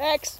Yes.